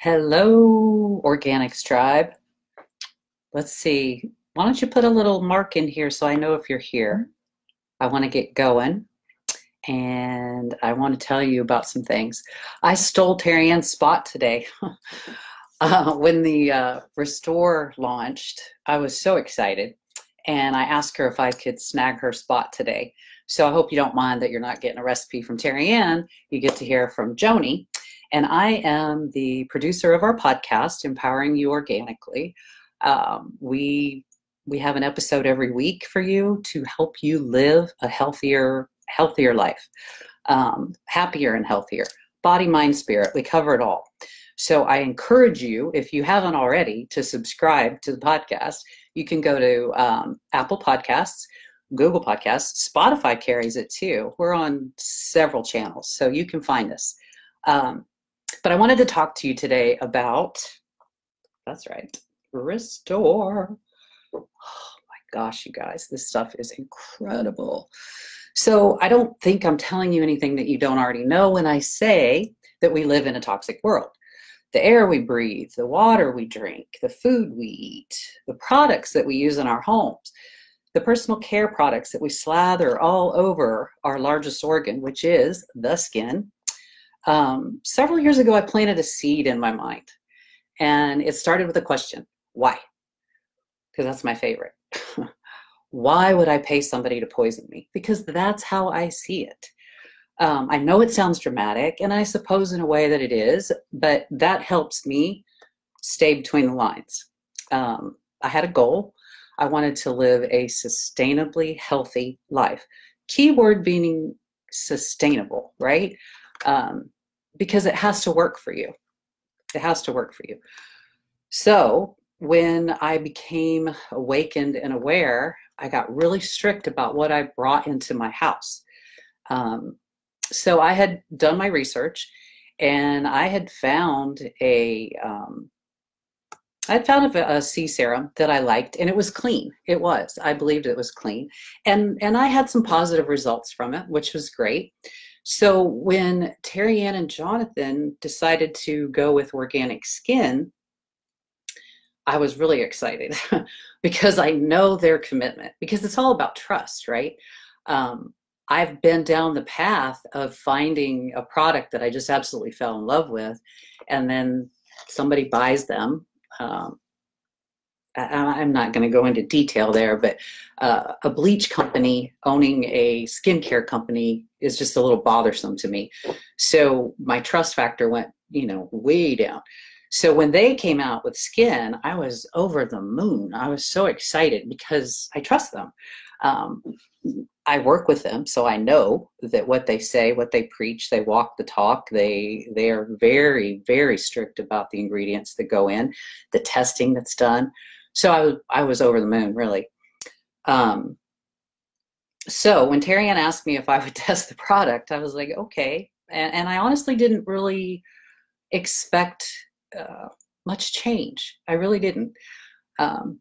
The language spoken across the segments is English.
Hello, Organixx Tribe. Let's see. Why don't you put a little mark in here so I know if you're here? I want to get going and I want to tell you about some things. I stole Terry Ann's spot today. uh, when the uh, Restore launched, I was so excited and I asked her if I could snag her spot today. So I hope you don't mind that you're not getting a recipe from Terry Ann. You get to hear from Joni. And I am the producer of our podcast, Empowering You Organically. Um, we we have an episode every week for you to help you live a healthier healthier life, um, happier and healthier, body, mind, spirit. We cover it all. So I encourage you, if you haven't already, to subscribe to the podcast. You can go to um, Apple Podcasts, Google Podcasts, Spotify carries it too. We're on several channels, so you can find us. Um, but I wanted to talk to you today about, that's right, Restore. Oh my gosh, you guys, this stuff is incredible. So I don't think I'm telling you anything that you don't already know when I say that we live in a toxic world. The air we breathe, the water we drink, the food we eat, the products that we use in our homes, the personal care products that we slather all over our largest organ, which is the skin, um, several years ago, I planted a seed in my mind, and it started with a question why? Because that's my favorite. why would I pay somebody to poison me? Because that's how I see it. Um, I know it sounds dramatic, and I suppose in a way that it is, but that helps me stay between the lines. Um, I had a goal. I wanted to live a sustainably healthy life. Keyword being sustainable, right? Um, because it has to work for you. It has to work for you. So when I became awakened and aware, I got really strict about what I brought into my house. Um, so I had done my research and I had found a um, I found a, a C serum that I liked, and it was clean. It was. I believed it was clean, and and I had some positive results from it, which was great. So when Terry Ann and Jonathan decided to go with Organixx skin, I was really excited because I know their commitment because it's all about trust, right? Um, I've been down the path of finding a product that I just absolutely fell in love with, and then somebody buys them. Um, I'm not going to go into detail there, but uh, a bleach company owning a skincare company is just a little bothersome to me. So my trust factor went, you know, way down. So when they came out with skin, I was over the moon. I was so excited because I trust them. Um, I work with them, so I know that what they say, what they preach, they walk the talk. They they are very very strict about the ingredients that go in, the testing that's done. So I was I was over the moon really. Um, so when Terry Ann asked me if I would test the product, I was like, okay. And, and I honestly didn't really expect uh, much change. I really didn't. Um,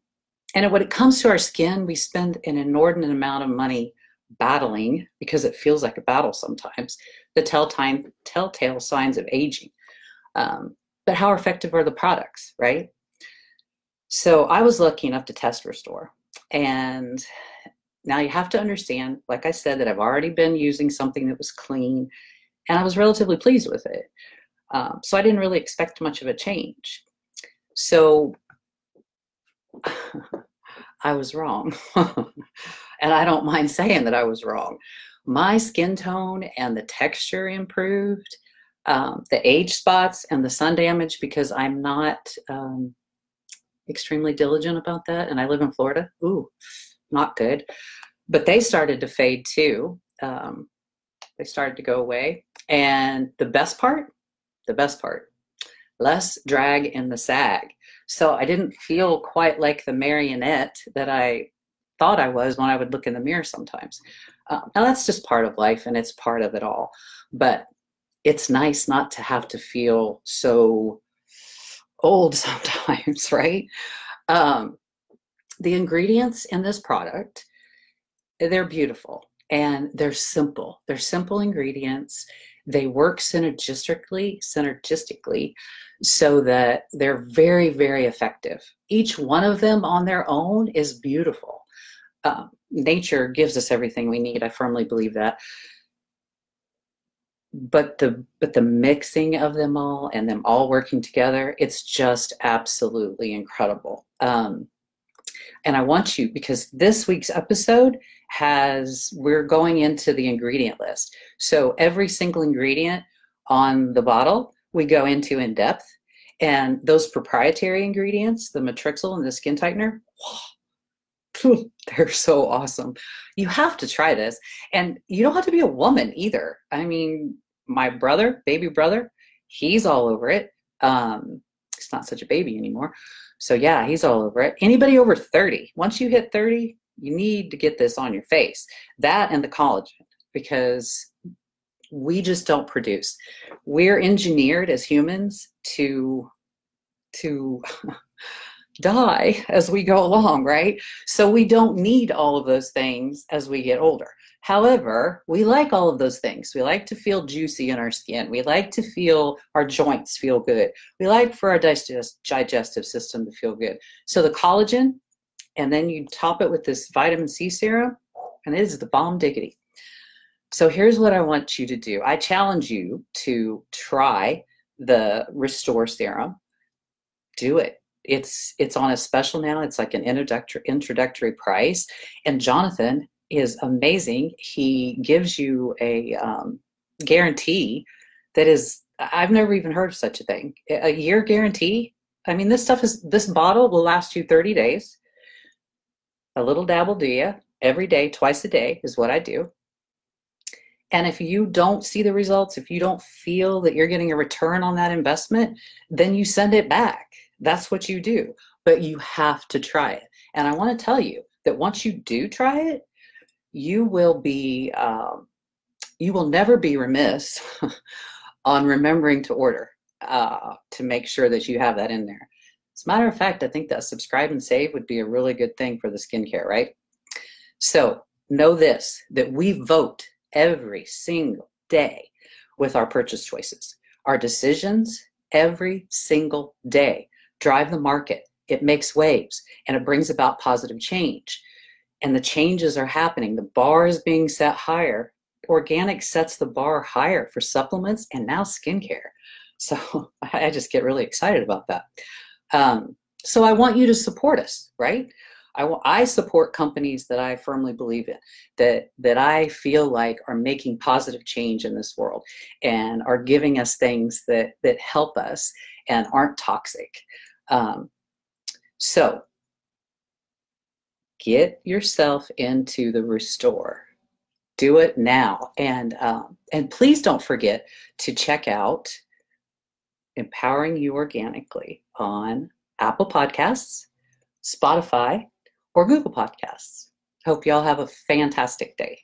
and when it comes to our skin, we spend an inordinate amount of money battling because it feels like a battle sometimes. The telltale telltale signs of aging. Um, but how effective are the products, right? So I was lucky enough to test Restore. And now you have to understand, like I said, that I've already been using something that was clean and I was relatively pleased with it. Um, so I didn't really expect much of a change. So I was wrong. and I don't mind saying that I was wrong. My skin tone and the texture improved, um, the age spots and the sun damage because I'm not um, extremely diligent about that, and I live in Florida. Ooh, not good. But they started to fade too. Um, they started to go away. And the best part, the best part, less drag in the sag. So I didn't feel quite like the marionette that I thought I was when I would look in the mirror sometimes. Uh, now that's just part of life and it's part of it all. But it's nice not to have to feel so old sometimes, right? Um, the ingredients in this product, they're beautiful and they're simple. They're simple ingredients. they work synergistically, synergistically, so that they're very, very effective. Each one of them on their own is beautiful. Um, nature gives us everything we need. I firmly believe that. But the but the mixing of them all and them all working together, it's just absolutely incredible. Um, and I want you because this week's episode has we're going into the ingredient list. So every single ingredient on the bottle we go into in depth, and those proprietary ingredients, the Matrixyl and the skin tightener. they're so awesome. You have to try this. And you don't have to be a woman either. I mean, my brother, baby brother, he's all over it. Um, he's not such a baby anymore. So yeah, he's all over it. Anybody over 30, once you hit 30, you need to get this on your face. That and the collagen, because we just don't produce. We're engineered as humans to to die as we go along, right? So we don't need all of those things as we get older. However, we like all of those things. We like to feel juicy in our skin. We like to feel our joints feel good. We like for our digest, digestive system to feel good. So the collagen, and then you top it with this vitamin C serum, and it is the bomb diggity. So here's what I want you to do. I challenge you to try the Restore serum. Do it it's it's on a special now. It's like an introductory introductory price. And Jonathan is amazing. He gives you a um, guarantee that is I've never even heard of such a thing. A year guarantee. I mean, this stuff is this bottle will last you 30 days. A little dabble do you every day, twice a day is what I do. And if you don't see the results, if you don't feel that you're getting a return on that investment, then you send it back that's what you do. But you have to try it. And I want to tell you that once you do try it, you will be, um, you will never be remiss on remembering to order uh, to make sure that you have that in there. As a matter of fact, I think that subscribe and save would be a really good thing for the skincare, right? So know this that we vote every single day with our purchase choices, our decisions every single day drive the market. It makes waves and it brings about positive change. And the changes are happening. The bar is being set higher. Organixx sets the bar higher for supplements and now skincare. So I just get really excited about that. Um, so I want you to support us, right? I, I support companies that I firmly believe in, that that I feel like are making positive change in this world and are giving us things that that help us and aren't toxic. Um, so get yourself into the restore. Do it now, and um, and please don't forget to check out empowering you organically on Apple Podcasts, Spotify, or Google Podcasts. Hope y'all have a fantastic day.